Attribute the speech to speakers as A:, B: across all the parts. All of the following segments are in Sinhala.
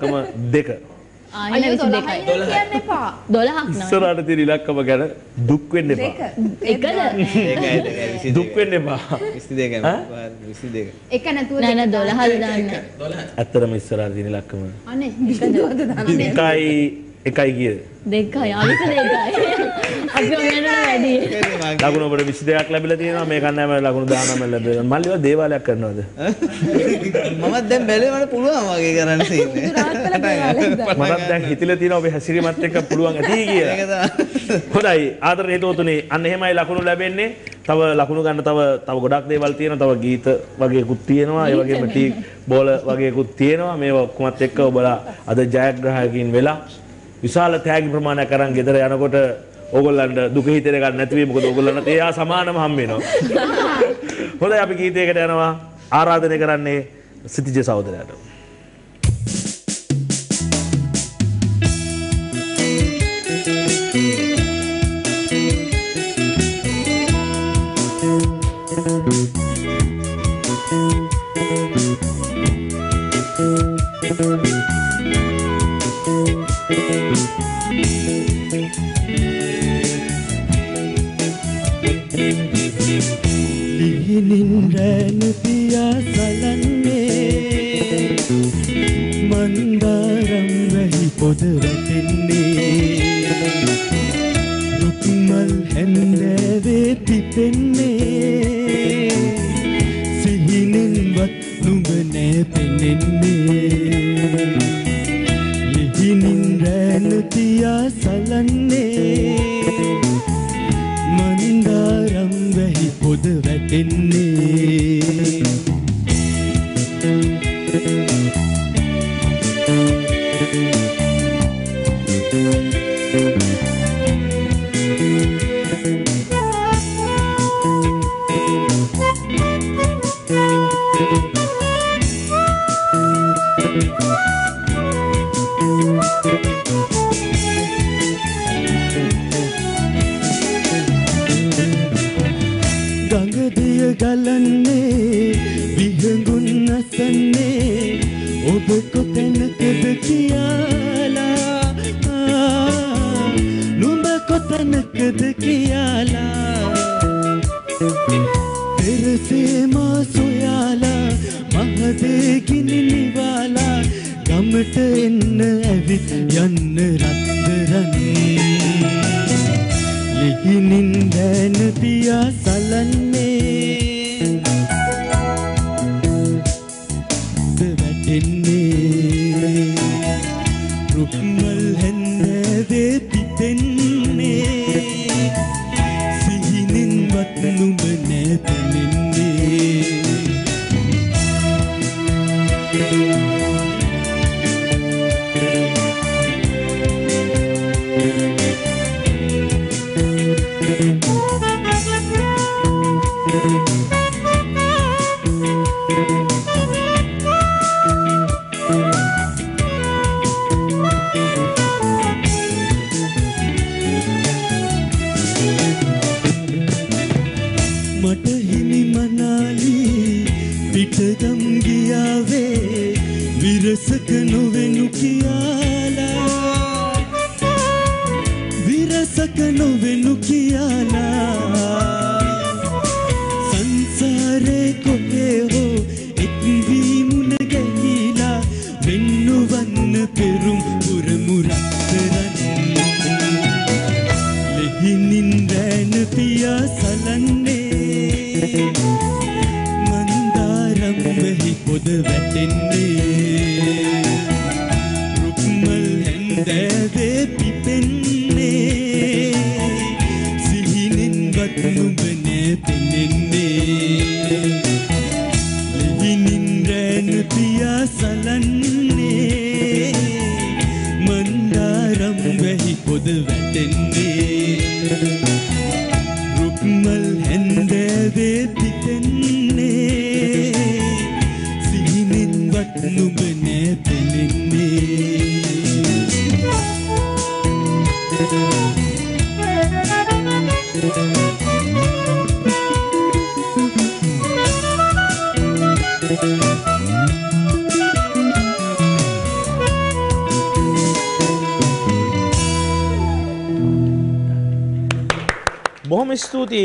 A: තම දෙක.
B: දෙකයි
C: කියන්න එපා.
B: දොළහක් නම
A: ඉස්සරහට තියෙන ඉලක්කම ගැන දුක් වෙන්න
C: දෙක.
A: එපා.
B: එකද
D: ඒකයි විසි
A: දුක් වෙන්න එපා.
D: විසි දෙක විසි දෙක
C: එක නැතුව
B: නෑන දොළහල් දාන්න
A: ඇත්තටම ඉස්සරහට තියෙන ඉලක්කම
C: අනේ විසඳුවද දාන්න.
A: එකයි එකයි කිය.
B: දෙකයි අවිස දෙකයි අපි ඔන්නට වැඩි
A: ලකුණු ඔබට 22ක් ලැබිලා තියෙනවා මේ කන්නෑම ලකුණු 19ක් ලැබිලා. මල්ලිව දේවාලයක් කරනවද?
D: මමත් දැන් බැලුවේ මට පුළුවන් වගේ කරන්න සීන්නේ
A: මටත් දැන් හිතිලා තියෙනවා ඔබේ හැසිරීමත් එක්ක පුළුවන් ඇති කියලා. හොඳයි ආදර හේතුවතුනේ අන්න එහෙමයි ලකුණු ලැබෙන්නේ. තව ලකුණු ගන්න තව තව ගොඩක් දේවල් තියෙනවා. තව ගීත වගේකුත් තියෙනවා. ඒ වගේම ටී බෝල වගේකුත් තියෙනවා. මේවා ඔක්කොමත් එක්ක ඔබලා අද ජයග්‍රාහකයින් වෙලා විශාල තෑගි ප්‍රමාණයක් අරන් ගෙදර යනකොට ඕගොල්ලන්ට දුක හිතෙන එකක් නැති වෙයි. මොකද ඕගොල්ලන්ට හා සමානම හම්බ වෙනවා. හොඳයි අපි ගීතයකට යනවා. ආරාධනය කරන්නේ සිතිජ සහෝදරයාට.
E: පියා සලන්නේ මන්දාරම් වැහි පොද වැටෙන්නේ රුක්මල් හැන්දෑවේ පිපෙන්නේ සිහිනෙන්වත් නුඹ නෑ පෙනෙන්නේ ලිහිනින් රෑන පියා සලන්නේ මන්දාරම් වැහි පොද වැටෙන්නේ පියා සලන්නේ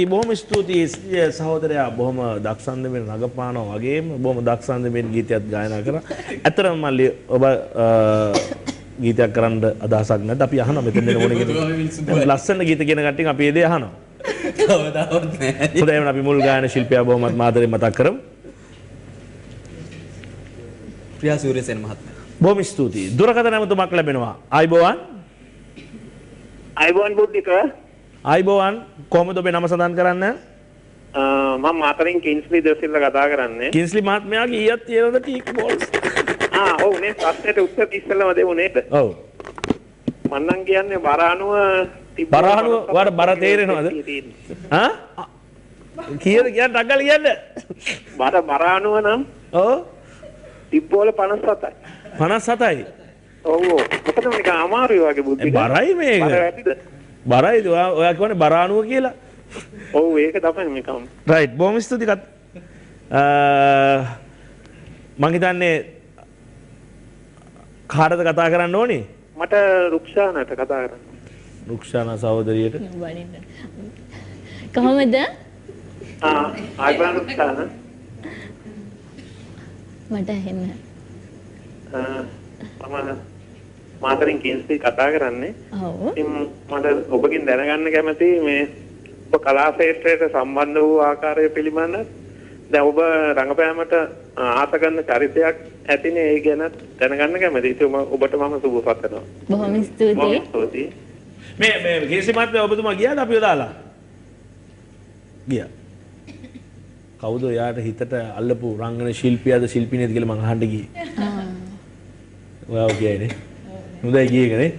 A: බොහොම ස්තුතියි සහෝදරයා බොහොම දක්ෂන්දමෙන් රඟපානවා වගේම බොහොම දක්ෂන්දමෙන් ගීතයක් ගායනා කරා. ඇත්තටම මල්ලි ඔබ ගීතයක් කරන්න අදහසක් නැද්ද? අපි අහනවා මෙතන දෙන ඕනේ කෙනෙක්. ලස්සන ගීත කියන කට්ටියන් අපි ඒ දේ අහනවා.
D: කවදාවත් නෑ.
A: හොඳයි එහෙනම් අපි මුල් ගායන ශිල්පියා බොහොමත් මාදරෙන් මතක් කරමු.
D: ප්‍රියා සූර්යසේන මහත්මයා.
A: බොහොම ස්තුතියි. දුරකථන නැමතුමක් ලැබෙනවා. ආයිබෝවන්.
F: අයිබෝන් බුද්ධික
A: ආයිබෝවන් කොහොමද ඔබේ නම සඳහන් කරන්න?
F: මම මාතරින් කින්ස්ලි දසිල්ල කතා කරන්නේ
A: කින්ස්ලි මහත්මයාගේ ඊයත් තියෙනවද ටීක් බෝල්ස්?
F: ආ ඔව් නේ ප්‍රශ්නෙට උත්තර ඉස්සෙල්ලම දෙමු නේද
A: ඔව්.
F: මන්නම් කියන්නේ බර තිබ්බ
A: බර අණුව ඔයාලට බර තේරෙනවද? ආ? කීයද කියන්න ඩග්ගල කියන්න.
F: බර බර අණුව නම්
A: ඔව්.
F: තිබ්බෝල 57යි
A: 57යි.
F: ඔව් ඔව් මොකද මේක අමාරුයි වගේ බුද්ධික
A: බරයි මේක.
F: බර වැඩිද
A: බරයිද ඔයා ඔයා කියන්නේ බරාණුව කියලා?
F: ඔව් ඒක තමයි මේකම
A: රයිට් බොහොම ස්තුතියි කත්. අ මං හිතන්නේ කාටද කතා කරන්න ඕනේ?
F: මට රුක්ෂානට කතා කරන්න
A: රුක්ෂානා සහෝදරියට.
B: කොහොමද?
F: ආ අයිබෝන් රුක්ෂාන
B: මට ඇහෙන්න.
F: ආ මම මාතරින් කින්ස්ලි කතා කරන්නේ
B: ඔව්.
F: මට ඔබකින් දැනගන්න කැමතියි මේ ඔබ කලා ක්ෂේත්‍රයට සම්බන්ධ වූ ආකාරය පිළිබඳ දැන් ඔබ රංගපෑමට ආස කරන චරිතයක් ඇතිනේ ඒ ගැන දැනගන්න කැමතියි. ඉතින් ඔබ- ඔබට මම සුබ පතනවා.
B: බොහොම ස්තුතියි.
F: බොහොම ස්තුතියි.
A: මේ මේ කේසි මහත්මයා ඔබතුමා ගියාද අපිව දාලා? ගියා. කවුද එයාට හිතට අල්ලපු රංගන ශිල්පියාද ශිල්පිනියද කියලා මං අහන්න ගියේ. ඔයාව කියයිනේ. හොඳයි ගියේකනේ.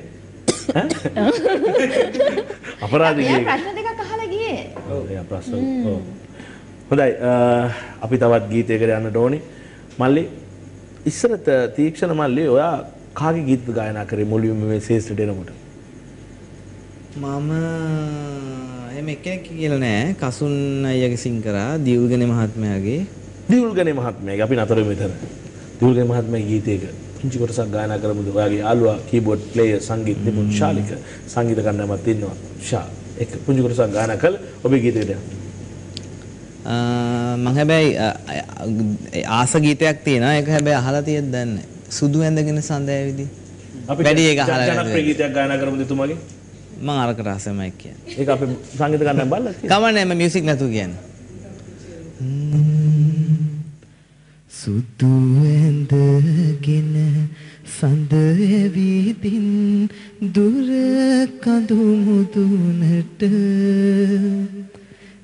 A: ඈ? අපරාධ ගියේ.
C: ප්‍රශ්න දෙකක් අහලා ගියේ.
A: ඔව් එයා ප්‍රශ්න. ඔව්. හොඳයි අපි තවත් ගීතයකට යන්නට ඕනේ. මල්ලි ඉස්සරත තීක්ෂණ මල්ලි ඔයා කාගේ ගීත ගායනා කරේ මුලින්ම මේ ශේෂ්ත්‍රයට එනකොට?
D: මම එහෙම එක්කෙනෙක් කියලා නෑ. කසුන් අයියගේ සිං කරා දියුල්ගනේ මහත්මයාගේ.
A: දියුල්ගනේ මහත්මයාගේ අපි නතර මෙතන. දියුල්ගනේ මහත්මයාගේ ගීතයක පුංචි කොටසක් ගායනා කරමුද? ඔයාගේ යාළුවා කීබෝඩ් ප්ලේයර් සංගීත නිපුණ ශාලික සංගීත කණ්ඩායමක් ඉන්නවා. ෂා එක පුංචි කොටසක් ගායනා කළ ඔබේ ගීතයකට යන්න.
D: ආ, මං හැබැයි ආස ගීතයක් තියෙනවා. ඒක හැබැයි අහලා තියෙද්ද දන්නේ. සුදු ඇඳගෙන සඳෑවිදි.
A: අපි
D: වැඩි ඒක අහලා
A: ජනප්‍රිය? ගීතයක් ගායනා කරමුද එතුමාගේ?
D: මං අරකට ආසමයි කියන්නේ.
A: ඒක අපි සංගීත කණ්ඩායම බලලා තියෙනවා.
D: කමන්නේ මම මියුසික් නැතුව කියන්නේ. සුදු ඇඳගෙන සඳ ඇවිදින් දුර කඳු මුදුනට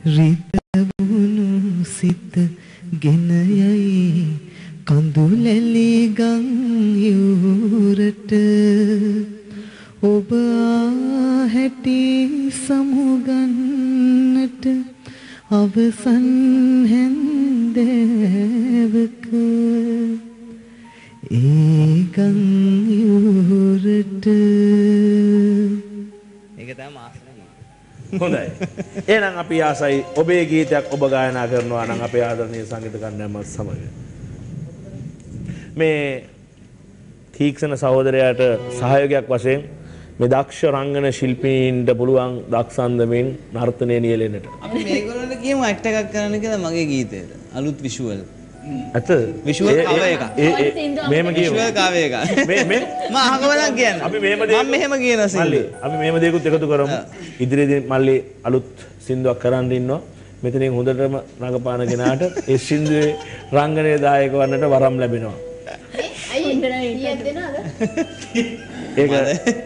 D: රිදවුණු සිත ගෙන යයි කඳුලැලි ගම් යූරට ඔබ හැටි සමුගන්නට අවසන් හැන්දෑවක ඒගං යුරට ඒක තමයි
A: හොඳයි. එහෙනම් අපි ආසයි ඔබේ ගීතයක් ඔබ ගායනා කරනවා නම් අපේ ආදරණීය සංගීත කණ්ඩායමත් සමග. මේ තීක්ෂණ සහෝදරයාට සහයෝගයක් වශයෙන් මේ දක්ෂ රංගන ශිල්පීන්ට පුළුවන් දක්ෂන්දමින් නර්තනය නියැලෙන්නට.
D: අපි මේගොල්ලන්ට කියමු ඇක්ට් එකක් කරන්න කියලා මගේ ගීතේට අලුත් විෂුවල්
A: ඇත
D: Visual cover එකක්.
A: මෙහෙම කියමු.
D: විෂුවල් කාවේ එක
A: මේ මේ
D: මම අහකවලක් කියන්න
A: අපි මෙහෙම
D: මම මෙහෙම කියන සින්දු
A: අපි මෙහෙම දෙයක්ත් එකතු කරමු. ඉදිරියේදී මල්ලි අලුත් සින්දුවක් කරන්න ඉන්නවා. මෙතනින් හොඳටම රඟපාන කෙනාට ඒ සින්දුවේ රංගනයේ දායක වන්නට වරම් ලැබෙනවා.
C: අයියේ කීයක් දෙනවද?
A: ඒක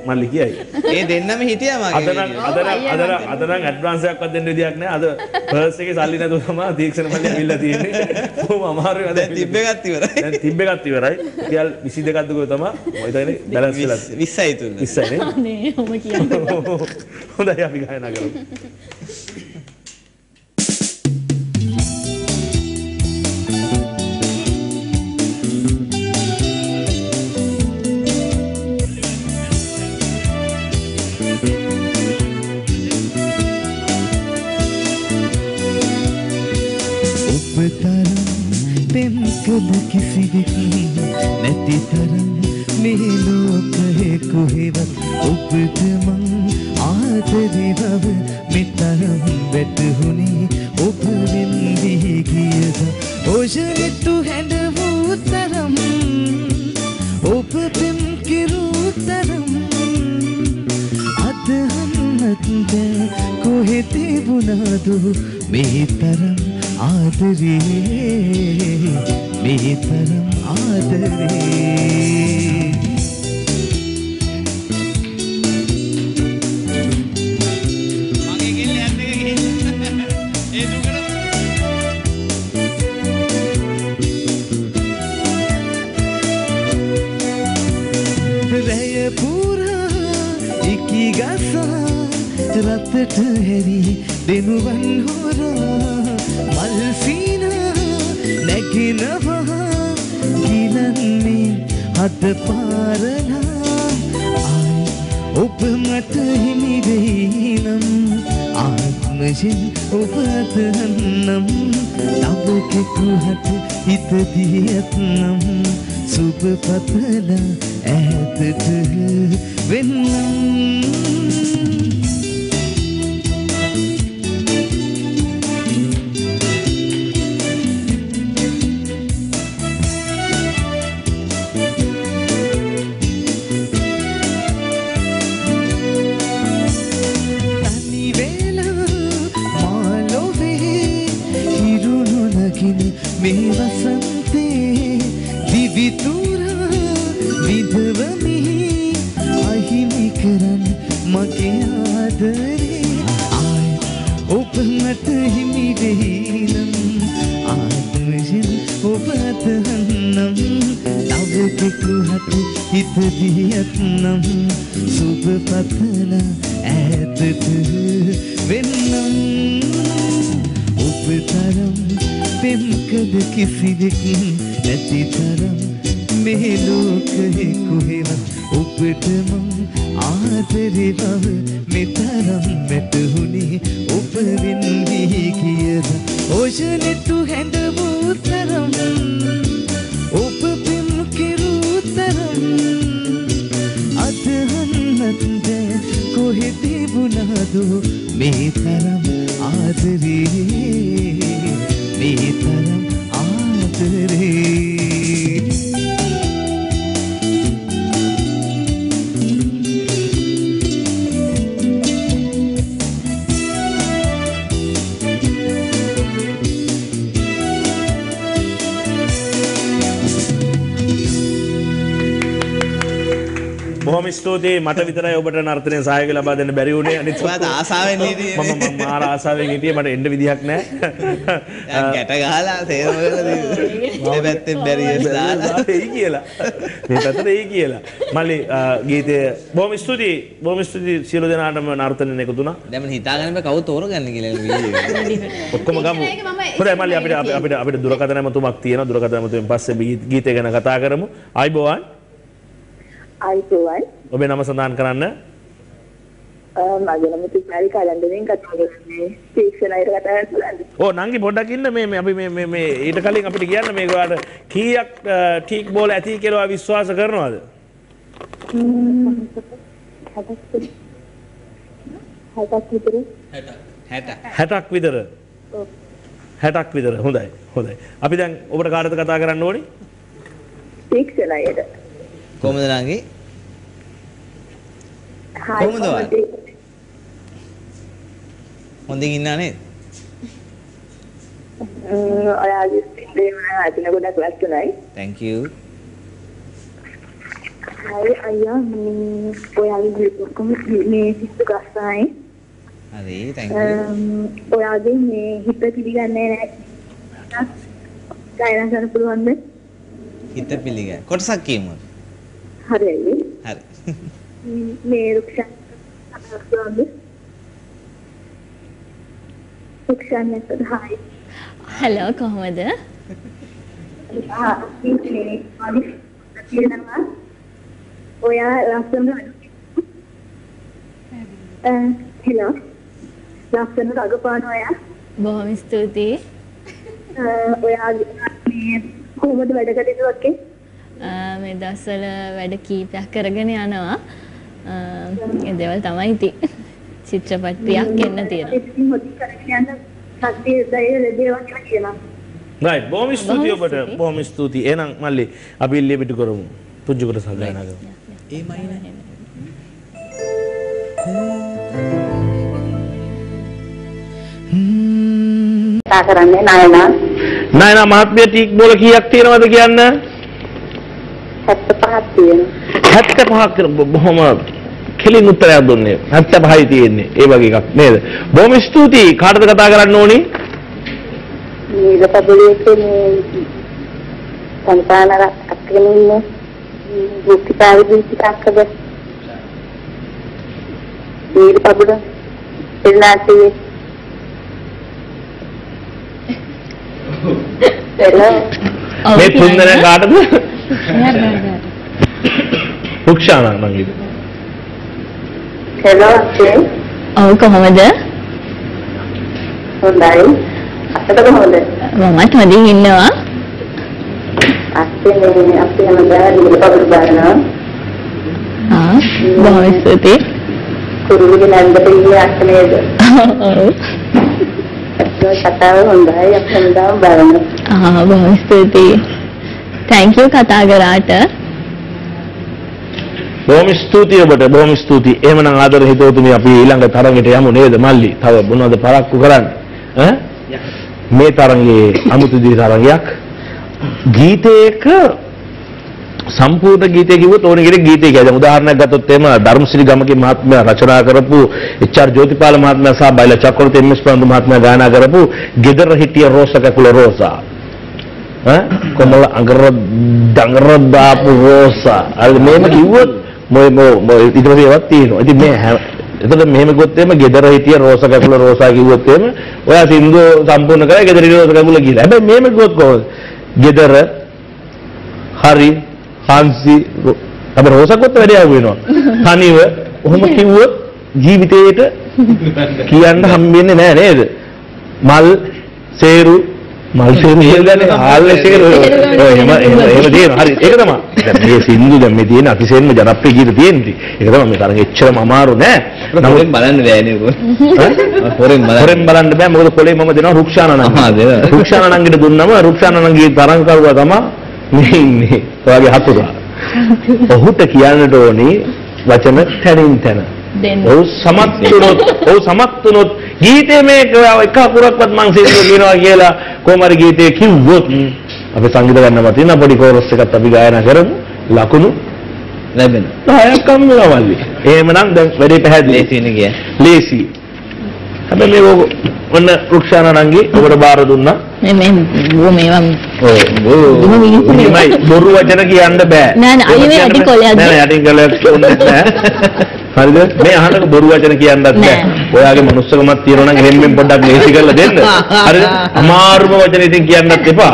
A: මල්ලි කියයි.
D: ඒ දෙන්නම හිටියා මගේ
A: අද නම්
D: වීඩියෝ.
A: අද නම් අද නම් අද නම් ඇඩ්වාන්ස් එකක්වත් දෙන්න විදියක් නැහැ. අද පර්ස් එකේ සල්ලි නැතුව තමයි දීක්ෂණ මල්ලි ඇවිල්ලා තියෙන්නේ. කොහොම අමාරුයි අද
D: දැන් තිබ්බ එකත් ඉවරයි
A: දැන් තිබ්බ එකත් ඉවරයි. ටිකල් 22ක් දුකෝ තමයි. මම හිතන්නේ බැලන්ස් වෙලා
D: 20යි තුල
A: 20යි නේ.
B: නේ ඔම කියන්නේ.
A: හොඳයි අපි ගායනා කරමු.
G: පෙම්කද කිසිවෙක් නැති තරම් මේ ලෝකයේ කොහෙවත් ඔබට මං ආදරේ බව මෙතරම් වැටහුණේ ඔබ වෙන්දී ගියද ඕෂනිතු හැඩ වූ තරම් ඔබ පෙම් කිරූ තරම් අදහන්නත් බෑ කොහෙ තිබුණාදු මේ තරම් ආදරේ මේ තරම් ආදරේ.
D: මගේ කෙල්ල ඇත්ත එක ගිහින් ඒ දුකට
G: රැය පුරා ඉකි ගසා රත්තට හැරි දෙනුවන් හොරා මල්සීනා නැගෙනවා ගිලන්නේ හද පාරලා. ආයි ඔබ මට හිමිවෙයිනම් ආත්මශෙන් ඔබ අදහන්නම් තවකෙකුහට හිතදියත්නම් සුබ පතල ඈතට වෙන්නම්.
A: බොහොම ස්තුතියි. මට විතරයි ඔබට නර්තනය සහයෝගය ලබා දෙන්න බැරි වුණේ. අනිත්
D: ඔයාට ආසාවෙන් හිටියේ.
A: මම මම මාර ආසාවෙන් හිටියේ. මට එන්න විදිහක් නැහැ.
D: දැන් ගැට ගහලා තේරම කරලා මේ පැත්තෙන් බැරියස් දාලා
A: එයි කියලා. මේ පැත්තට එයි කියලා. මල්ලි ගීතය බොහොම ස්තුතියි. බොහොම ස්තුතියි සියලු දෙනාටම නර්තනයෙන් එකතු වුණා.
D: දැන් හිතාගන්න බෑ කවුද තෝරගන්න කියලා
A: ඔක්කොම ගමු.
C: මම
A: හොඳයි මල්ලි අපිට අපිට- අපිට දුරකථන ඇමතුමක් තියෙනවා. දුරකථන ඇමතුමෙන් පස්සේ ගීතය ගැන කතා කරමු. ආයිබෝවන්
H: අයිතුවයි.
A: ඔබේ නම සඳහන් කරන්න.
H: මගේ නම තුෂාරි කලන්දෙන් කතා කරන්නේ ශික්ෂණයට කතා කරන්නේ
A: ඕ නංගි පොඩ්ඩක් ඉන්න. මේ මේ අපි මේ මේ මේ ඊට කලින් අපිට කියන්න මේක ඔයාලට කීයක් ටීක් බෝල ඇති කියලා විශ්වාස කරනවද?
H: හතක් විතර.
D: 60
A: 60ක් විතර. 60ක් විතර. හොඳයි හොඳයි. අපි දැන් ඔබට කාටද කතා කරන්න ඕනි?
H: ශික්ෂණයට
D: කොහමද නංගි? කොහොමද ඔයා? හොඳින් ඉන්නා නේද?
H: ඔයාගේ දේම අතින ගොඩක් ලස්සනයි.
D: Thank you.
H: හරි අයියා මේ ඔයාගේ ගීත ඔක්කොම මේ සිස්තු ගස්සයි
D: හරි thank you.
H: ඔයාගේ මේ හිත පිළිගන්නේ නැහැ. ගායනා කරන්න පුළුවන්ද?
D: හිත පිළිගන්න. කොටසක් කියමු
H: හරි. අයියේ
D: හරි
H: මේ රුක්ෂන් රුක්ෂන් නැත්නම් හායි
B: හලෝ කොහොමද?
H: ආ මේ අනිත් කියනවා ඔයා ලස්සන හෙලෝ ලස්සන රඟපාන ඔයා
B: බොහොම ස්තුතියි.
H: ඔයා මේ කොහොමද වැඩ කටයුතු වගේ
B: මේ දවස්වල වැඩ කීපයක් කරගෙන යනවා. ඒ දේවල් තමයි ඉතින් චිත්‍රපටියක් එන්න තියෙනවා.
H: ඉතින් හොදි කරගෙන යන සත්‍ය දය ලැබේවා කියලා කියනවා.
A: රයිට් බොහොම ස්තුතියි ඔබට.
B: ස්තුතියි.
A: බොහොම ස්තුතියි. එහෙනම් මල්ලි අපි ඉල්ලිය පිටු කරමු. පුංචි කොට සගයනා කරමු
D: ඒ මයින
H: කතා කරන්නේ නායනා.
A: නයනා මහත්මිය ටීක් බෝල කීයක් තියෙනවද කියන්න
H: 75ක් තියෙනවා.
A: 75ක් කියන බොහොම කෙලින් උත්තරයක් දුන්නේ. 75යි තියෙන්නේ. ඒ වගේ එකක් නේද? බොහොම ස්තුතියි. කාටද කතා කරන්න ඕනි?
H: මේ පබුලේකේ මේ සංපානර අක්කගෙන ඉන්නේ මුක්තිපාවදී ටිකක්ද මේ පබුල එල්ලාතියේ
A: මේ තුන් දෙනා
B: කියන්න.
A: කාටද. රුක්ෂානා මං ඉද
H: හෙලෝ අක්කේ
B: ඔව් කොහොමද?
H: හොඳයි අතට කොහොමද
B: මමත් හොඳින් ඉන්නවා.
H: අක්කේ මේ අපේ හැමදාම පබුල බලනවා
B: ආ බොහොම ස්තුතියි.
H: කුරුල්ලගේ නැන්දට ඉන්නේ අක්ක නේද
B: ඔව්.
H: කතාව හොඳයි අපි හැමදාම බලනවා
B: ආ බොහොම ස්තුතියි. Thank you කතා කරාට.
A: බොහොම ස්තුතියි ඔබට බොහොම ස්තුතියි එහෙමනම් ආදර හිතවතුනි අපි ඊළඟ තරඟයට යමු නේද මල්ලි තව මොනවද පරක්කු කරන්න ඈ මේ තරඟයේ අමුතු දී තරඟයක් ගීතයක සම්පූර්ණ ගීතය කිව්වොත් ඕන කෙනෙක් ගීතය කියයි. දැන් උදාහරණයක් ගත්තොත් එහෙම ධර්මශ්‍රී ගමගේ මහත්මයා රචනා කරපු එච්.ආර්. ජෝතිපාල මහත්මයා සහ බයිලා චක්‍රවර්ති එම්.එස්. පන්දු මහත්මයා ගායනා කරපු ගෙදර හිටිය රෝස කකුල රෝසා. කොමල අඟර දඟර දාපු රෝසා. අර මේම කිව්වොත් මොයි මො ඊට පස්සේ ඒවත් තියෙනවා. ඉතින් මේ එතකොට මෙහෙම ගොත් එහෙම ගෙදර හිටිය රෝස කකුල රෝසා කිව්වොත් එහෙම ඔයා සින්දුව සම්පූර්ණ කරලා හිටිය රෝස කකුල කියලා. හැබැයි මෙහෙම ගොත් කොහොමද? හරි හාන්සි රෝ- අපේ රෝසකොත් වැඩි ආව වෙනවා. තනිව ඔහොම කිව්වොත් ජීවිතේට කියන්න හම්බෙන්නේ නැහැ නේද? මල් සේරු මල් සේරු කියන්නේ ආල්ලස් එක ඔය එහෙම එහෙම තියෙනවා. හරි ඒක තමයි. දැන් මේ සින්දු දැන් මේ තියෙන අතිශයින්ම ජනප්‍රිය ගීත තියෙන්නේ. ඒක තමයි මේ තරම් එච්චරම අමාරු නෑ.
D: හොරෙන් බලන්න බෑනේ.
A: ඈ?
D: හොරෙන් බලන්න.
A: හොරෙන් බලන්න බෑ මොකද කොලේ මම දෙනවා රුක්ෂානනන්.
D: ආහා, දෙනවා.
A: රුක්ෂානනන්ගෙට දුන්නම රුක්ෂානනන්ගේ තරංග කරුවා තමයි මේ ඉන්නේ. ඔයාගේ හතුරා. ඔහුට කියන්නට ඕනි වචන තැනින් තැන. ඔහු සමත් වුණොත් ඔහු සමත් වුණොත් ගීතේ මේක එක අකුරක්වත් මං සින්දුව කියනවා කියලා කොහොම හරි ගීතේ කිව්වොත් අපි සංගීත ගන්නවා තියෙන පොඩි කෝරස් එකක් අපි ගායනා කරමු ලකුණු
D: ලැබෙන.
A: 10ක් අම්ම ගමල්ලි. එහෙමනම් දැන් වැඩේ පැහැදිලි.
D: ලේසි වෙන ගියා.
A: ලේසි. හැබැයි මේක ඔක- ඔන්න රුක්ෂානනන්ගේ ඔබට බාර දුන්නා.
B: මේ මේ බෝ මේවා මිනිස්සු
A: මෙහෙමයි බොරු වචන කියන්න බෑ.
B: නෑ, නෑ, අයියෝ මේ යටි කොලයක්ද?
A: නෑ යටින් කොලයක් ඕනේ නෑ. හරිද? මේ අහනක බොරු වචන කියන්නත් බෑ.
B: නෑ.
A: ඔයාගේ මනුස්සකමක් තියෙනවා නම් එහෙම පොඩ්ඩක් ලේසි කරලා දෙන්න. හරිද? අමාරුම වචන ඉතින් කියන්නත් එපා.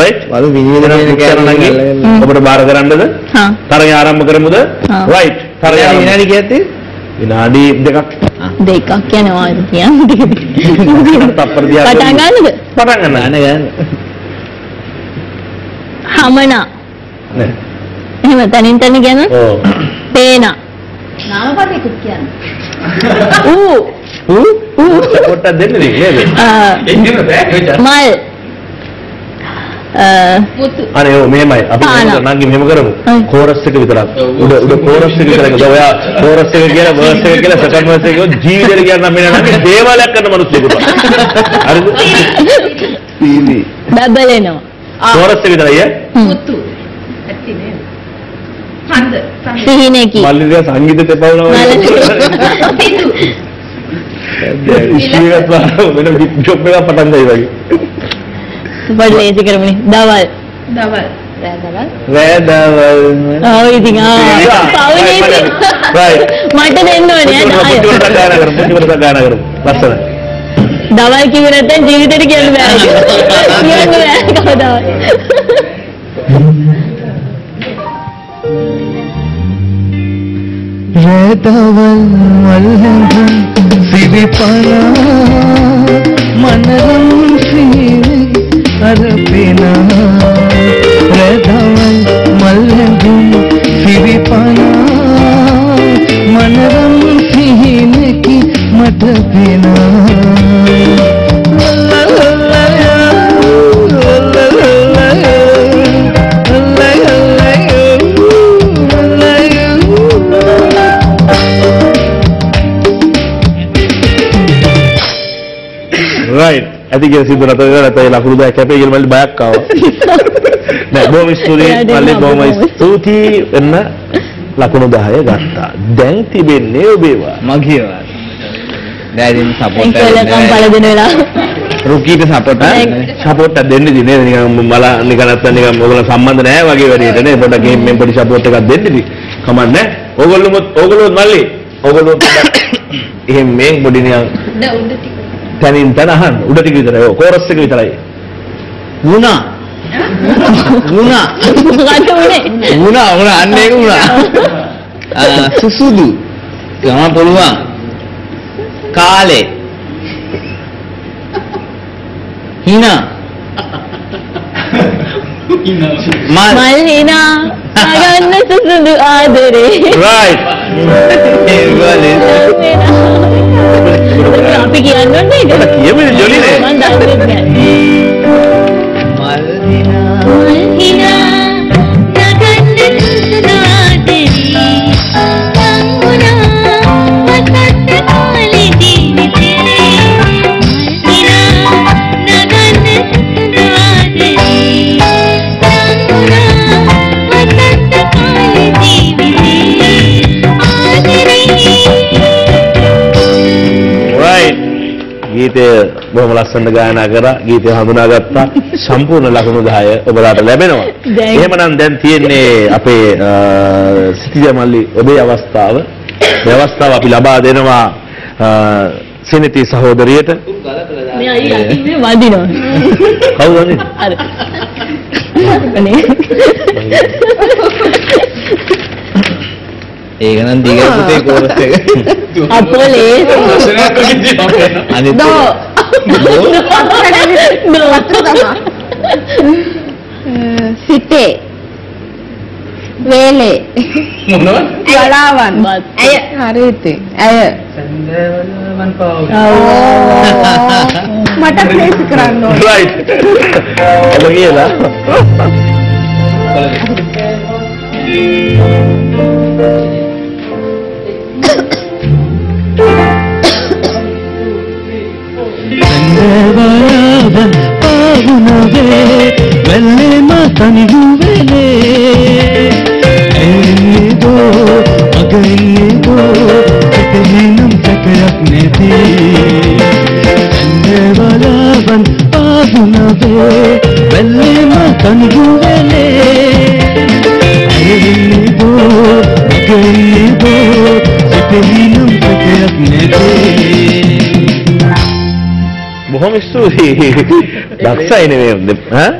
A: right?
D: වල
A: එහෙනම් රුක්ෂානනන්ගේ ඔබට බාර කරන්නද?
B: හා
A: තරගය ආරම්භ කරමුද? right. තරගය ආරම්භ.
D: විනාඩි කීයක්ද?
A: විනාඩි දෙකක්.
B: දෙකක් යනවා කියන්නේ
A: තප්පර දිහා
B: පටන් ගන්නද
A: පටන් ගන්න.
D: ගන්න ගන්න.
B: හමනා
A: නෑ.
B: එහෙම තනින් තනි ගැන
A: ඔව්.
B: පේනා
C: නාමපදයකුත් කියන්න.
B: ඌ
A: ඌ ඌ පොට්ටක් දෙන්න නේද?
B: අ, මල් අ,
C: මුතු.
A: අනේ ඔව් මෙහෙමයි අපි
B: පානා.
A: මෙහෙම නංගි මෙහෙම කරමු
B: හරි.
A: කෝරස් එක විතරක් උඩ උඩ කෝරස් එක විතරක් දැන් ඔයා කෝරස් එක කියලා වර්ස් එක කියලා සෙකන්ඩ් වර්ස් එක කිව්වොත් ජීවිතේට කියන්න නම් මෙන්න නංගි දේවාලයක් කරන මිනිස්සුෙකුට හරිද
D: සීනි.
B: බබලෙනවා
A: කෝරස් එක විතරයි ඈ
C: මුතු. ඇත්ති නේද? හන්ද. සමි.
B: සිහිනකි
A: මල්ලිද සංගීතෙත් එපවනවා
C: පිටු.
A: ඉස්මීරත් වෙන ජොබ් එකක් පටන් ගයි වගේ
B: පොඩි ලේසි කරමුනේ දවල්
C: දවල්. රෑ දවල්.
D: වැදවල්.
B: ඔව් ඉතින් ආ
G: अर्पिना हृदवल मल्लभूम शिविपना मनरम सिंह की मठ
A: बिना කියලා සිද්ධ නතර කරලා නැත්නම් ලකුණු 10 කැපේ කියලා මල්ලි බයක් ආවා. නෑ බොහොම ස්තුතියි මල්ලි බොහොම ස්තුතියි වෙන්න ලකුණු 10 ගත්තා. දැන් තිබෙන්නේ ඔබේවා.
D: මගේ වාර. දැන් ඉතින් සපෝට්
B: වෙලාව.
D: රුකීට සපෝට්
A: සපෝට් එකක් දෙන්න ඉතින් නේද නිකන් මල නිකන් නැත්නම් නිකන් ඔයගොල්ලෝ සම්බන්ධ නැහැ වගේ වැඩේට නේ පොඩ්ඩක් එහෙම මෙන් පොඩි සපෝට් එකක් දෙන්න ඉතින් කමන්නේ ඕගොල්ලොම ඕගොල්ලෝ මල්ලි පොඩ්ඩක් එහෙම මේ පොඩි නිකන්
C: ද උඩ ටික.
A: තනින් තන අහන්න උඩ ටික විතරයි ඔය කෝරස් එක විතරයි
D: වුණා. වුණා.
B: මොකද උනේ?
D: වුණා වුණා අන්න ඒක වුණා. සුසුදු. ගම පුළුවන්. කාලේ. හිනා. Mal.
B: Malhina. Agad na susunod adere.
A: Right. Igual ගීතය බොහොම ලස්සනට ගායනා කරා ගීතය හඳුනාගත්තා සම්පූර්ණ ලකුණු 10 ඔබලාට ලැබෙනවා එහෙමනම් දැන් තියෙන්නේ අපේ සිටිජ මල්ලි ඔබේ අවස්ථාව මේ අවස්ථාව අපි ලබා දෙනවා සිනිති සහෝදරියට
B: මෙයා ඊ අතින් වදිනවා.
A: කවුද වදින්නේ?
B: අර. අනේ.
D: ඒක නම් දිග පුතේ කෝරස් එක.
B: අපෝලේ.
D: අනිත්
B: දෝ.
C: සිටේ. වේලේ. වලාවන්. ඇය. හරිද? ඇය. මට ප්ලේස් කරන්න ඕනේ.
A: right ඔබ කියලා
G: బాగునవే వెళ్ళే మాతని నువ్వేలే ఏదో అగేదో కటహీనం తకరక్నేది వలవన్ బాగునవే వెళ్ళే మాతని నువ్వేలే ఏదో అగే
A: බොහොම ස්තුතියි දක්ෂයි නෙමෙයි ඈ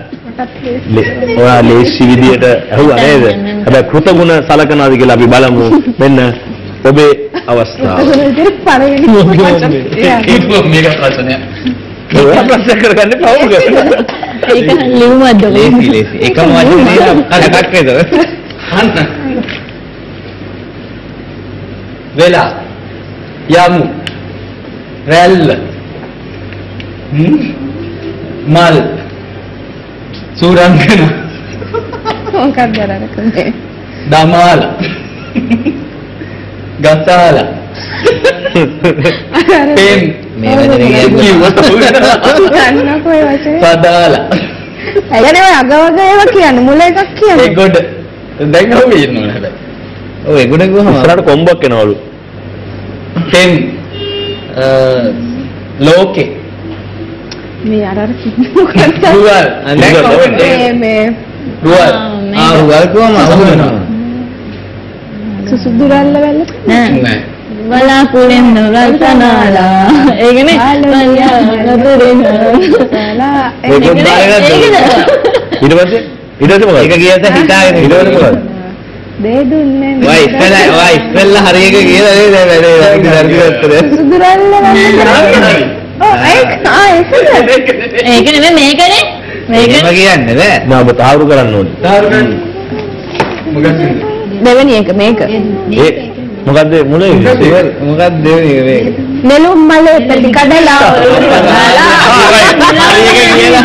A: ඔයා ලේසි විදියට ඇහුවා නේද හැබැයි කෘතගුණ සලකනවාද කියලා අපි බලමු මෙන්න ඔබේ අවස්ථාව ඔයා ප්‍රශ්න කරගන්න පවුක
B: ඒක ලියුමක්ද?
D: ලේසි ලේසි. එකම වචනේ අරකට නේද? අන්න. වෙලා යමු. රැල්ල. හ්ම්? මල්. සූරංගන.
C: මොකක්ද අරකනේ?
D: දමාල. ගසාල. පෙම්. මේ වචනේ
C: ගන්නකෝ ඒ වචනේ.
D: සදාල.
C: ඇයිනේ ඔය අග වගේ ඒවා කියන්නේ මුල එකක්
D: ඒ
C: කියන්නේ.
D: ගොඩ. දැන් ඔහු ඉන්නවනේ හැබැයි. ඒ ගොඩ ගුවම
A: ඉස්සරහට කොම්බක් එනවලු
D: පෙම් ලෝකේ
C: මේ අර අර මොකක්ද?
D: රුවල්
C: මේ මේ
D: රුවල්
B: ආ,
D: රුවල් කොහම අහුවෙනවා
C: සුසුදු රැල්ල වැල්ල.
B: නෑ.
D: නෑ
B: බලාකුලෙන් රසනාලා. ඒකනේ. බලාකුලෙන් රසනාලා.
A: ඒක
B: ඒකනේ.
A: බාරගත්තා.
B: ඒකද?
A: ඊට පස්සේ ඊට පස්සේ මොකද
D: ඒක කියත හිතාගෙන
A: ඊට පස්සේ මොකද
D: ඉස්සෙල්ලා වයි ඉස්සෙල්ලා හරි එක කියලා
C: ඒක
B: නෙමෙයි මේකනේ. මේක
D: කියන්නේ බෑ
A: නෑ ඔබ තාවුරු කරන්න ඕනේ.
D: තාරුකන් මොකක්ද?
C: දෙවෙනි එක මේක.
A: ඒ මොකද්ද? මුලේ
D: මොකක්ද දෙවෙනි එක? මේක.
C: නෙළුම් මලේ පැටි කඩලා
D: හරි එක කියලා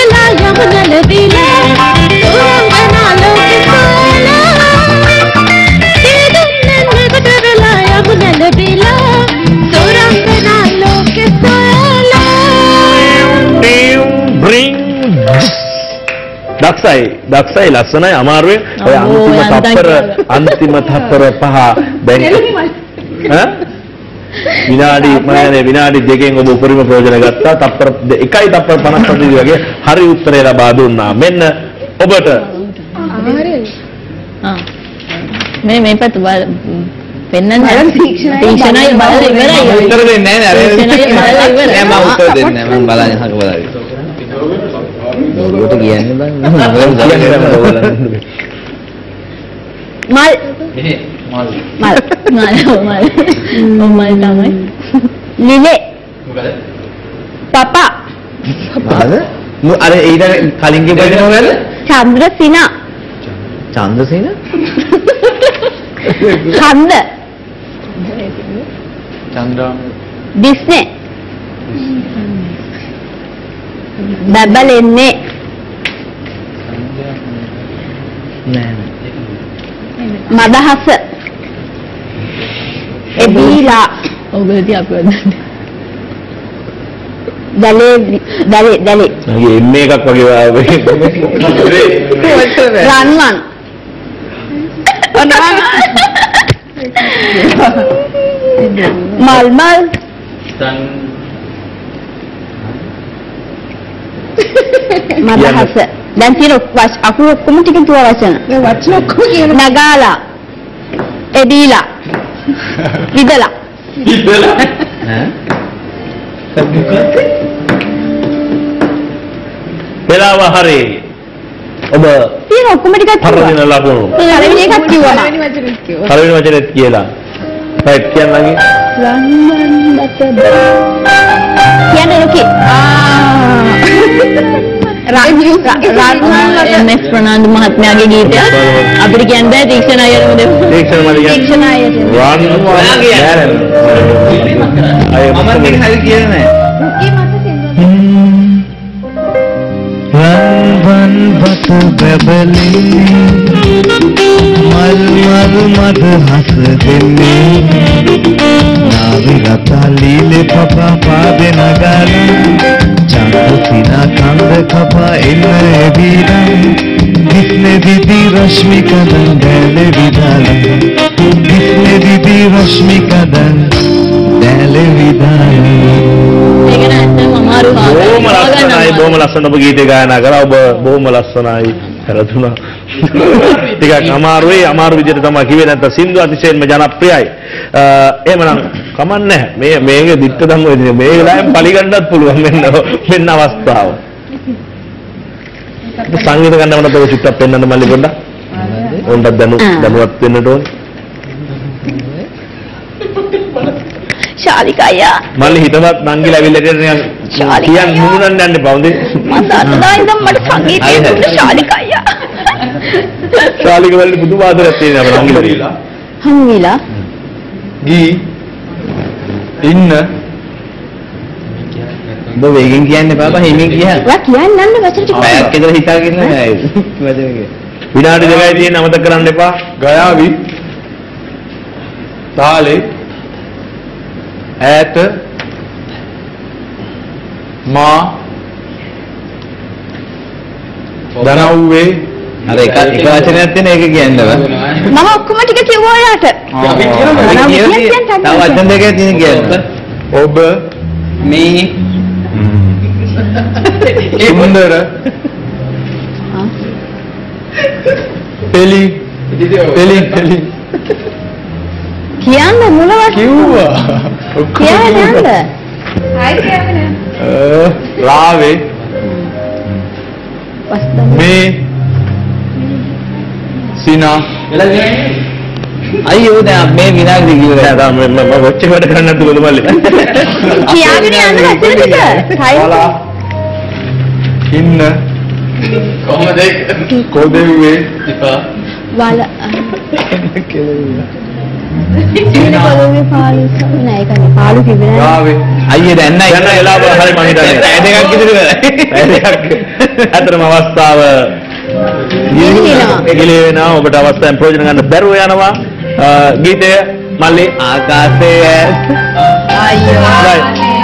A: දක්ෂයි. දක්ෂයි ලස්සනයි අමාරුවේ ඔය අන්තිම තප්පර. අන්තිම තප්පර පහ. දැන් ඈ? විනාඩි කියන්නේ විනාඩි දෙකෙන් ඔබ උපරිම ප්‍රයෝජන ගත්තා. තප්පර එකයි තප්පර 57 වගේ හරි උත්තරය ලබා දුන්නා. මෙන්න ඔබට.
B: ආ. මේ මේ පැත්ත බල පෙන්නන්න තීක්ෂණයි බලලා ඉවරයි.
D: උත්තර දෙන්නේ නැහැ
B: තීක්ෂණයි බලලා ඉවරයි.
D: නෑ මම උත්තර දෙන්නේ නැහැ මම බලන්නේ. හක බලන්නේ ඔබට කියන්නේ බං. මම
B: මල් මල්. මල්. මල්. මල්. තමයි. ලිලේ. පපා.
D: මොකද මු අර ඊට කලින් කියපු මොකද
B: චන්ද්‍රසිනා.
D: චන්දසේන
B: ඡන්ද.
D: චන්ද්‍රා
B: ඩිස්නේ බබලෙන්නේ
D: නෑ
B: මදහස. එබීලා. ඔබදී අපිව දලේ දලේ දලේ.
A: මගේ එම් එකක් වගේ
B: රන්වන්. මල් මල්. මදහස දැන් තියෙන අකුරු ඔක්කොම ටික තුව වචන. වචන ඔක්කොම කියන නගාලා එදීලා විදලා.
D: ඈ?
A: වෙලාව හරි ඔබ
B: තියෙන ඔක්කොම ටිකක් කිව්වා.
A: පරදින ලකුණු.
B: පළවෙනි එකක් කිව්වා.
A: පළවෙනි වචනේත් කියලා. රයිට් කියන්නගේ
B: රන්වන් බත කියන්න ලොකේ එම්.එස්. ප්‍රනාන්දු මහත්මයාගේ ගීතයක් අපිට කියන්න බෑ තීක්ෂණ අයරම දෙමු
A: තීක්ෂණ මල්ලි කියන්න.
B: තීක්ෂණ අයරම
A: රන්
D: ඔයා කියන්න.
A: අය
D: මම මේක හරි කියන්නේ නැහැ
G: රන්වන් බත බැබලෙන්නේ. මල් මල් මද හස දෙන්නේ නාවි රතා ලීලේ පපා පාදෙන ගාල චන්ද සිනා කන්ද කපා එන්න එබීරම් දිස්නේ දිදි රශ්මි කදන් දැලෙ විදාල දිස්නේ දිදි රශ්මි කදන් දැලෙ විදාල
B: ඒක නෑ ඇත්තටම
A: ටිකක් අමාරුයි. අමාරු විදිහට තමයි කිව්වේ. නැත්නම් සින්දු අතිශයින්ම ජනප්‍රියයි. එහෙමනම් කමන්නේ මේ මේක දික්ක දම් වෙන්නේ මේ වෙලාවෙන් පරිගන්නත් පුළුවන් මෙන්න මෙන්න අවස්ථාව. සංගීත ගන්නවට ඔබ චුට්ටක් පෙන්වන්න මල්ලි පොඩ්ඩක්. ඕන්ට දැනු දැනුවත් වෙන්නට ඕනේ.
B: ශාලිකයා
A: මල්ලි හිතවත් නංගිලා ඇවිල්ලා ඉතින්
B: ශාලිකා.
A: කියන්න මුහුණන්න යන්න හොඳේ.
B: මම අතදා ඉඳන් මට සංගීතය. දුන්න ශාලිකයා
A: ශාලික වලට පුදුම ආදරයක් තියෙනවා අපේ දීලා
B: හම්විලා
I: ගී. ඉන්න.
D: ඔබ වේගෙන් කියන්න එපා බා හිමින් කියන්න.
B: ඔයා කියන්න නන්න වචන ටික
D: පැයක් විතර හිතාගෙන නෑ
A: විනාඩි දෙකයි තියෙන අමතක කරන්න එපා.
I: ගයාවි. තාලේ. ඈත. මා. දනව්වේ
D: අර එක එක වචනයක් තියෙන ඒක කියන්න බෑ
B: මම ඔක්කොම ටික කිව්වා ඔයාට.
I: අපි
B: කියන්න. කියන්න, කියන්න.
D: තව වචන දෙකක් තියෙන කියන්න.
I: ඔබ මේ සුන්දර. පෙලි පෙලි පෙලි
B: කියන්න මොනවද
I: කිව්වා.
B: කියන්න. යන්න
I: අ, රාවේ. මේ සිනා.
D: අයියෝ දැන් මේ විනාඩි කිව්වා
A: නෑ තාම මම මම ඔච්චර වැඩ කරන්න නැතුව මල්ලි?
B: කියාගෙන යන්න ටික? ටයිම්
I: ඉන්න. කොහමද කොදෙව්වේ?
B: වල නෑ.
J: රාවේ
D: අයියේ දැන් නයි
A: දැන් වෙලාව හරි මං හිතන්නේ.
D: පැය දෙකක් ඉදිරි වෙලා
A: පැය දෙකක්. ඇත්තටම අවස්ථාව. ගිලී වෙනවා ඔබට අවස්ථාවෙන් ප්‍රයෝජන ගන්න බැරුව යනවා. ගීතය මල්ලි
D: ආකාශයේ.
A: right.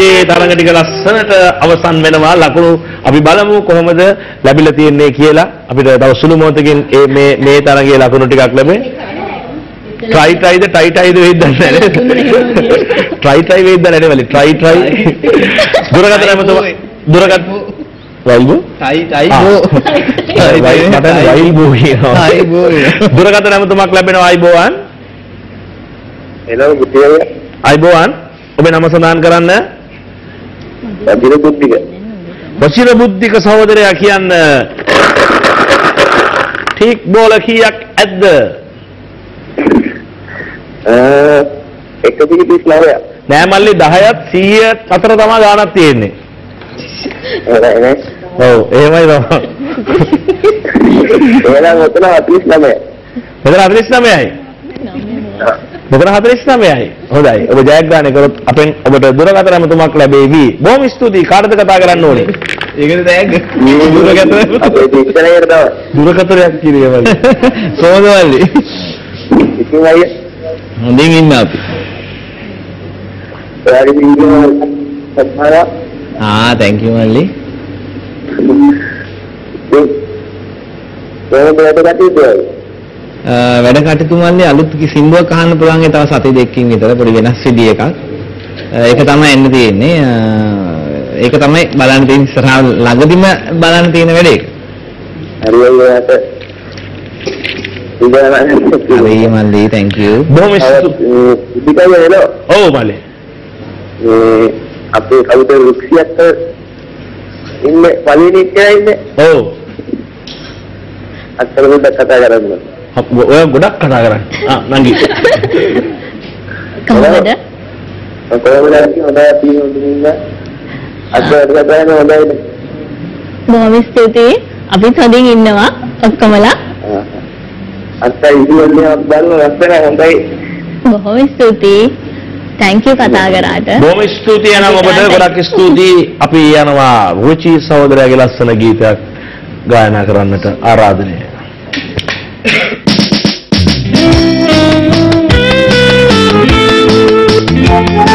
A: ස්තුතියි තරඟ ටික ලස්සනට අවසන් වෙනවා. ලකුණු අපි බලමු කොහොමද ලැබිලා තියෙන්නේ කියලා. අපිට තව සුළු මොහොතකින් ඒ මේ මේ තරඟයේ ලකුණු ටිකක් ලැබේ try try ද try try ද වෙයිද නැහැ try try වෙයිද නැහැ වලි. Try try. දුරකථන ඇමතුම දුරකථන වයිබෝ?
D: ටයි ටයි. බෝ
A: මට වයිබෝ කියනවා.
D: ටයි බෝ වෙනවා.
A: දුරකථන ඇමතුමක් ලැබෙනවා අයිබෝවන්
K: හෙලෝ බුද්ධිය
A: අයිබෝවන් ඔබේ නම සඳහන් කරන්න
K: වදින බුද්ධික
A: වචිර බුද්ධික සහෝදරයා කියන්න ටික් බෝල කීයක් ඇද්ද?
K: එක දිග 39ක්
A: නෑ මල්ලි 10ත් 100ත් අතර තමයි ගාණක් තියෙන්නේ.
K: නෑ
A: ඔව් එහෙමයි තමයි.
K: එහෙනම් ඔතන 39
A: මෙතන 49යි. මෙතන 49යි. හොඳයි. ඔබ ජයග්‍රහණය කරොත් අපෙන් ඔබට දුරකථන ඇමතුමක් ලැබේවි. බොහොම ස්තුතියි. කාටද කතා කරන්න ඕනේ?
D: ඒකද තෑග්ග
A: දුරකථන
K: අපේ දික්ෂණයට තමයි
A: දුරකථනයක් කිරිය මල්ලි.
D: සෝදවල්ලි
K: ඉතින් අය
D: හොඳින් ඉන්න අපි ආ thank you මල්ලි
K: කොහොමද වැඩ කටයුතු
D: අ, වැඩ කටයුතු මල්ලි අලුත් සින්දුවක් අහන්න පුළුවන් ඒ තව සති දෙකකින් විතර පොඩි වෙනස් විදිය එකක් ඒක තමයි එන්න තියෙන්නේ. ඒක තමයි බලන්න තියෙන ඉස්සරහ ළඟදිම බලන්න තියෙන වැඩේ.
K: හරි ඉඳලා
D: හරි මල්ලි thank you.
A: බොහොම ස්තුතියි.
K: ඉතිකයි හෙලෝ
A: ඔව් මල්ලි.
K: මේ අපේ කවුද රුක්සියත් ඉන්නේ පළවෙනි එක්කලා ඉන්නේ?
A: ඔව්.
K: අත්තර පොඩ්ඩක් කතා කරන්න
A: ඔය ගොඩක් කතා කරන්නේ. ආ නංගි.
B: කොහොමද?
K: කොහොමද අපි හොඳයි අපි ඉන්න අත්තර කතා කරන හොඳයි
B: බොහොම ස්තුතියි. අපිත් හොඳින් ඉන්නවා ඔක්කොමලා.
K: අත්තර ඉදිරියට බලන ලස්සන හොඳයි
B: බොහොම ස්තුතියි. thank you කතා කරාට.
A: බොහොම ස්තුතියි එනම් ඔබට ගොඩක් ස්තුතියි. අපි යනවා රුචි සහෝදරයාගේ ලස්සන ගීතයක් ගායනා කරන්නට ආරාධනය.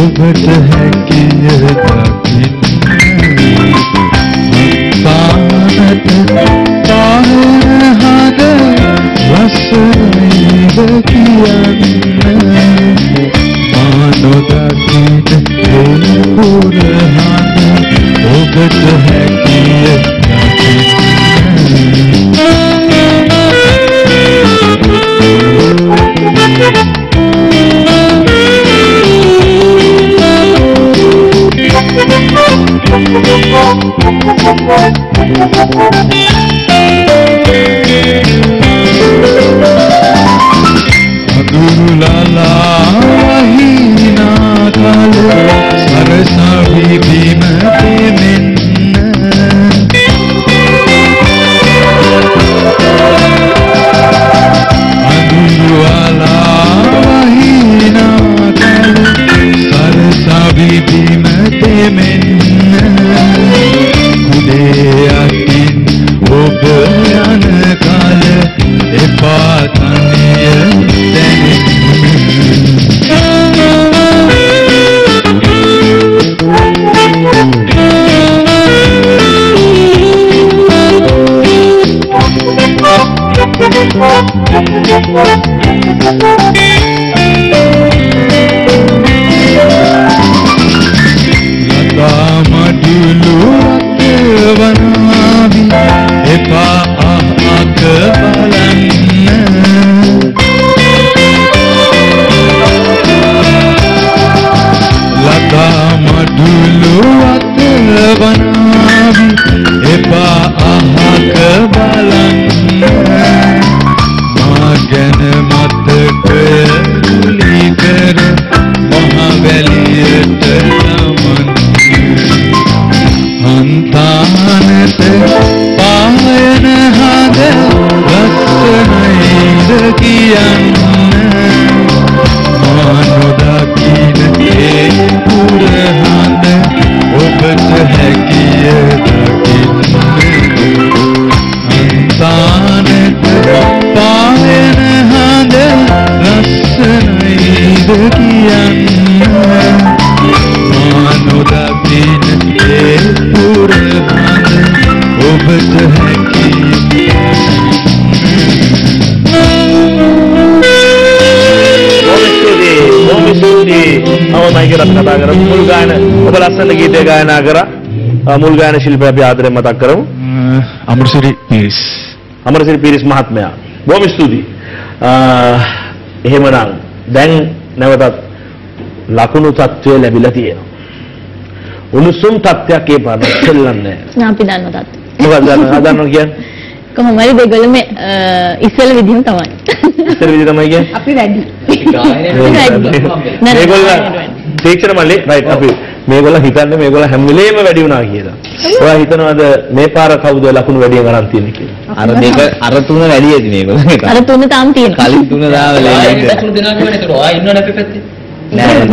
E: හද ලස්සනද කියන්න ආනුදකින
A: Nabi ඔබ ලස්සන ගීතය ගායනා කරා මුල් ගායන ශිල්පී අපි ආදරෙන් මතක් කරමු
G: අමරසිරි පිරිස්
A: අමරසිරි පීරිස් මහත්මයා බොහොම ස්තුතියි අ, එහෙමනම් දැන් නැවතත් ලකුණු තත්ත්වය ලැබිලා තියෙනවා උණුසුම් තත්ත්වයක් ඒ පාර සෙල්ලන්නේ
B: අපි දන්න තත්.
A: මොකක්ද දන්නව කියන්නේ
B: කොහොම හරි දෙගොල්ලම ඉස්සෙල්ල විදිහම තමයි.
A: ඉස්සර විදිහ තමයි කියන්නේ
B: අපි වැඩි.
A: මේගොල්ල තීක්ෂණ මල්ලි රයිට් අපි මේගොල්ල හිතන්නේ මේගොල්ල හැම වෙලේම වැඩි වුණා කියලා. ඔයා හිතනවාද මේ පාර කවුද ලකුණු වැඩියෙන් අරන් තියෙන්නේ කියලා?
D: අර දෙක අර තුන වැඩි ඇති මේගොල්ලෝ.
B: අර තුන තාම තියෙනවා.
D: කලින් තුන දාවල
C: ලකුණු දෙනවා කියවනේ ඒකට ආ ඉන්නවනේ අපේ පැත්තේ.
D: නෑ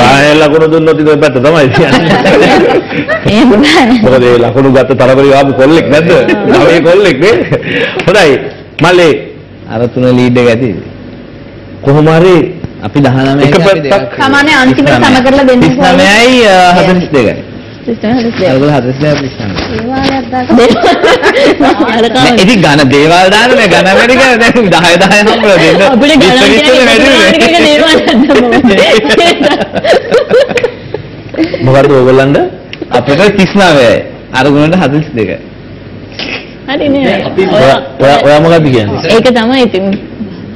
A: ගායන ලකුණු දුන්නොත් ඉතින් ඔය පැත්ත තමයි තියන්නේ.
B: එහෙම බෑ.
A: මොකද ඒ ලකුණු ගත්ත තරපරි ආපු කොල්ලෙක් නැද්ද? නවයේ කොල්ලෙක් නේ. හොඳයි. මල්ලි
D: අර තුන ලීඩ් එක ඇති.
A: කොහොම හරි
D: අපි 19
A: එක
D: අපි දෙකක්.
B: සාමාන්‍ය අන්තිමට සම කරලා දෙන්න
D: 39යි 42යි.
B: සිස්ටම් හදස් දෙන්න.
D: ඒගොල්ලෝ 42යි 39යි.
B: අර
D: නෑ,
B: කාම.
D: ඉතින් ඝන දේවල් දාන්න නෑ ඝන වැඩි කරන දැන් 10 10 හම්බලා දෙන්න.
B: අපිට
D: විස්තර
B: කියන්නේ
A: මොකද්ද ඕගොල්ලන්ට?
D: අපිට 39යි. අරගුණට 42යි.
B: හරි නේ.
A: ඔයා ඔයා- ඔයා මොකද්ද කියන්නේ?
B: ඒක තමයි ඉතින්.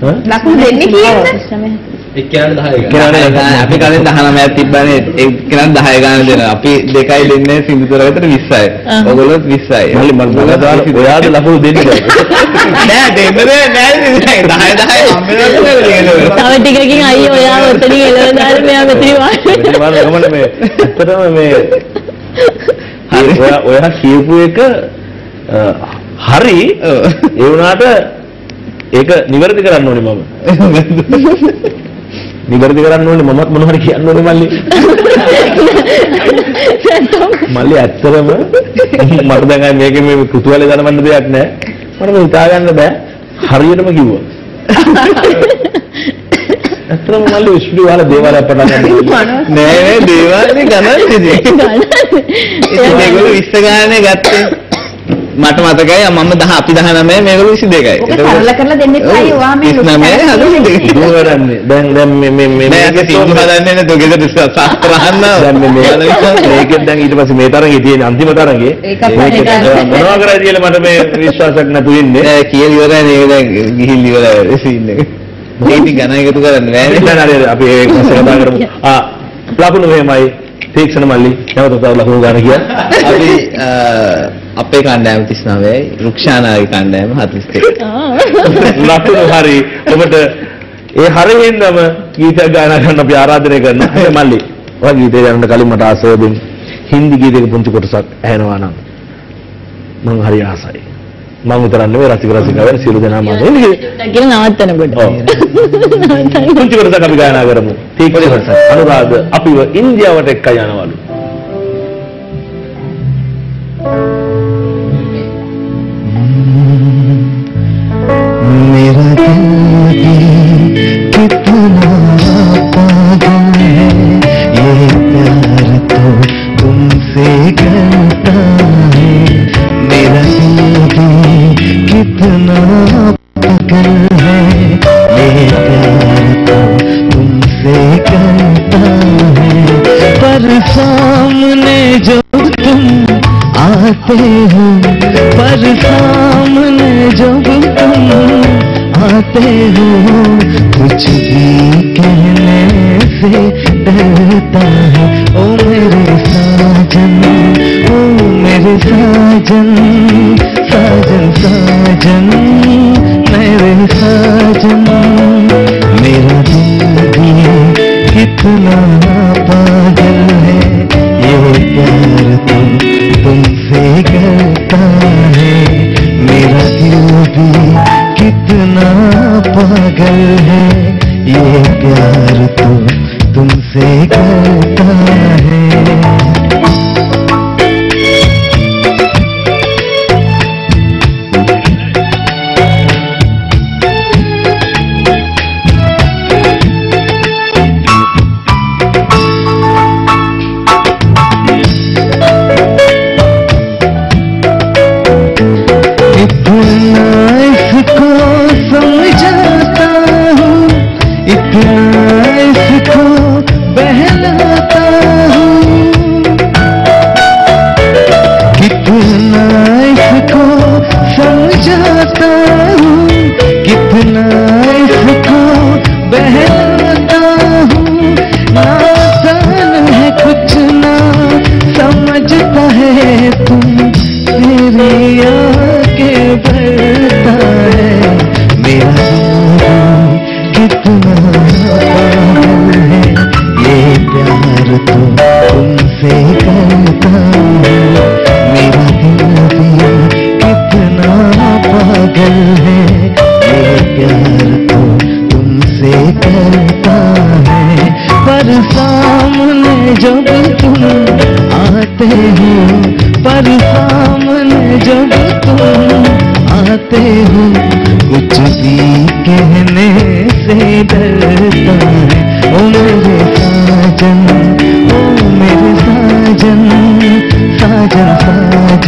B: ලකුණු දෙන්නේ කියන්නේ.
C: එක්කෙනාට 10 ගන්න.
A: කෙනානේ
D: ගාන- අපි කලින් 19ක් තිබ්බනේ කෙනා 10 ගාන දෙනවා. අපි දෙකයි දෙන්නේ සිංදුතරකට 20යි.
B: ආ.
D: ඔයගොල්ලෝ 20යි.
A: මල්ලි මල් මොකද ඔයාද ලකුණු දෙන්නේ.
D: නෑ දෙන්නේ නෑ 10 10 හම්බෙනවා
B: තව ටිකකින් අයියෝ ඔයා ඔතනින් එළව දාලා මෙයා මෙතන
A: ඉතින් මම මේ ඇත්තටම මේ
D: හරි.
A: ඔයා ඔයා කියපු එක හරි. ඒ වුණාට ඒක නිවැරදි කරන්න ඕනේ මම. නිවැරදි කරන්න ඕනේ මමත් මොන හරි කියන්න ඕනේ මල්ලි. මල්ලි ඇත්තටම මට දැන් මේකේ මේ කුතුහලේ දනවන්න දෙයක් නැහැ. මට මේ හිතා ගන්න බෑ. හරියටම කිව්වා. ඇත්තටම මල්ලි විශ්වවිද්‍යාල වල දේවාලය පටන් ගන්න.
D: නෑ නෑ දේවල් නේ ගණන්. ඉතින් මේගොල්ලෝ 20 ගානේ ගත්තේ. මට මතකයි මම 10 අපි 19 මේගොල්ලෝ 22යි.
B: සරල කරලා දෙන්න එපා, ඔයා මේ ලොකු
D: 29 හදන්නේ.
A: දුවරන්නේ. දැන් දැන් මේ මේ මේ
D: අපි සිංහු හදන්නේ නේද ගෙදර සාස්ත්‍ර අහන්න.
A: දැන් මේ මේකෙන් දැන් ඊට පස්සේ මේ තරගේ තියෙන අන්තිම තරගේ
B: ඒක.
A: මොනවා කරයිද කියලා මට මේ විශ්වාසයක් නැතු වෙන්නේ.
D: නෑ කියලා ඉවරයි නේද දැන් ගිහින් ඉවරයි සීන් එක. ඒක ඉතින් ගණන් එකතු කරන්න බෑනේ.
A: දැන් හරි අපි ඒක කතා කරමු. ආ ලකුණු මෙහෙමයි. තීක්ෂණ මල්ලි නැවත තව ලකුණු ගන්න කිය.
D: අපි අපේ කණ්ඩායම 39යි රුක්ෂානාගේ කණ්ඩායම 42යි.
A: ලකුණු හරි. ඔබට ඒ හරියෙන්ම ගීතයක් ගායනා කරන්න අපි ආරාධනය කරනවා. මල්ලි. ඔය ගීතය ගන්න කලින් මට ආසාවෙන් හින්දි ගීතයක පුංචි කොටසක් ඇහෙනවා නම් මම හරි ආසයි. මම විතරක් නෙවෙයි රසික රසිකාවන් සියලු දෙනාම ඉන්නේ.
B: කියලා නවත්තනකොට.
A: පුංචි කොටසක් අපි ගායනා කරමු. තීක්ෂණ අනුරාධ අපිව ඉන්දියාවට එක්ක යනවලු.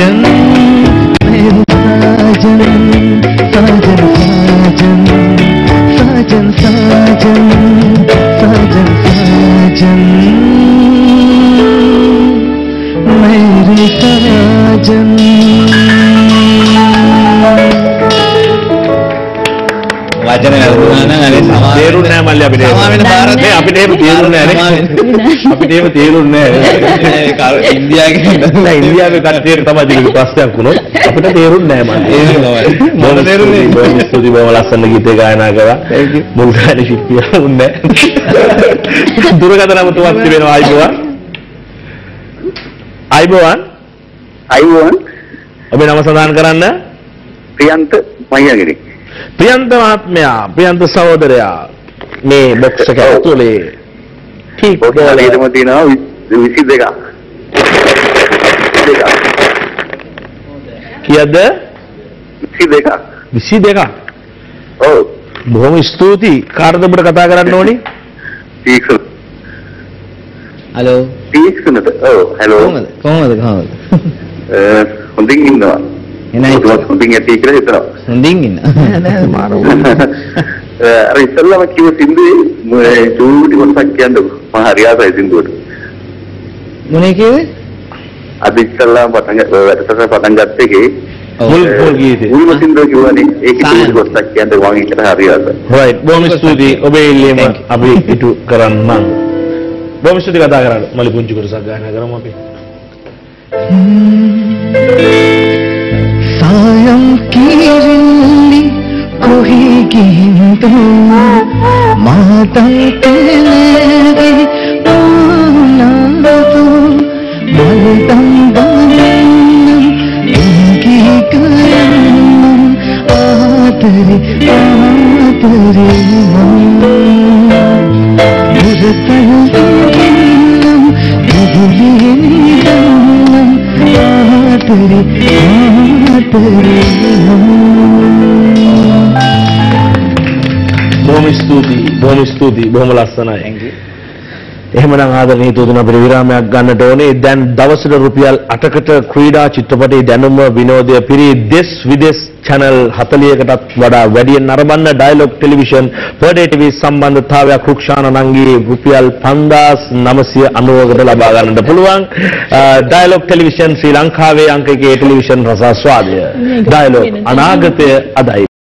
D: Ocean
A: නේ. අපිට එහෙම තේරුන්නේ නැහැ.
D: ඉන්දියාවේ
A: ඉන්දියාවේ කට්ටියට තමයි දිගට ප්‍රශ්නයක් වුණොත් අපිට තේරුන්නේ නැහැ. බොහොම
D: මට තේරුන්නේ
A: බොහොම ස්තුතියි බොහොම ලස්සන ගීතේ ගායනා කරා. මුල් ගානේ ශිල්පියා වුණේ. දුරකථන නමතුමත් තිබෙනවා ආයිබෝවන්. ආයිබෝවන්.
K: අයිවන්
A: ඔබේ නම සඳහන් කරන්න.
K: ප්‍රියන්ත මහියගිරි
A: ප්‍රියන්ත මහත්මයා, ප්‍රියන්ත සහෝදරයා මේ බොක්ස් එක ඇතුලේ ටික්
K: පොඩි හරියටම තියෙනවා 22ක් දෙකක්
A: කීයද?
K: 22ක්
A: 22ක්.
K: ඔව්.
A: බොහොම ස්තුතියි. කාටද ඔබට කතා කරන්න ඕනි?
K: තීක්ෂණ
D: හලෝ
K: තීක්ෂණද ඔව් හැලෝ
D: කොහමද? කොහමද? කොහමද?
K: හොඳින් ඉන්නවා.
D: එනයි
K: හොඳින් ඇති කියලා හිතනවා.
D: හොඳින් ඉන්න.
K: අර ඉස්සල්ලාම කිව්ව සින්දුවේ චූටි කොටසක් කියන්නකො මම හරියටයි සින්දුවට
D: මොනේ කිව්වේ
K: අද ඉස්සල්ලාම පටන් ගත්ත වැඩසටහන පටන් ගත්ත එකේ
A: මුල් මුල් ගීතේ.
K: මුල්ම සින්දුව කිව්වනේ ඒක. චූටි කොටසක් කියන්න මම හිතට හරියට
A: right බොහොම ස්තුතියි. ඔබේ ඉල්ලීම අපි ඉටු කරන්නම්. බොහොම ස්තුතියි කතා කරන්න. මලි පුංචි කොටසක් ගායනා කරමු අපි.
G: 보이긴 마당 때내게 떠나도 말당
A: 받는 얘기 끊는 아들이 아들이 무릇을 이기는 누구리니 는 아들이 아들이 ස්තුතියි. බොහොම ස්තුතියි. බොහොම ලස්සනයි. එහෙමනම් ආදරණීය තුතුන අපිට විරාමයක් ගන්නට ඕනේ. දැන් දවසට රුපියල් 8කට ක්‍රීඩා චිත්‍රපටයේ දැනුම විනෝදය පිරි දෙස් විදෙස් channel 40කටත් වඩා වැඩියෙන් නරඹන්න Dialog television per day TV සම්බන්ධතාවයක් රුක්ෂාන නංගී රුපියල් 5990කට ලබා ගන්නට පුළුවන්. ඩයලොග් ටෙලිවිෂන් ශ්‍රී ලංකාවේ අංක එකේ ටෙලිවිෂන් රසාස්වාදය. ඩයලොග් අනාගතය අදයි.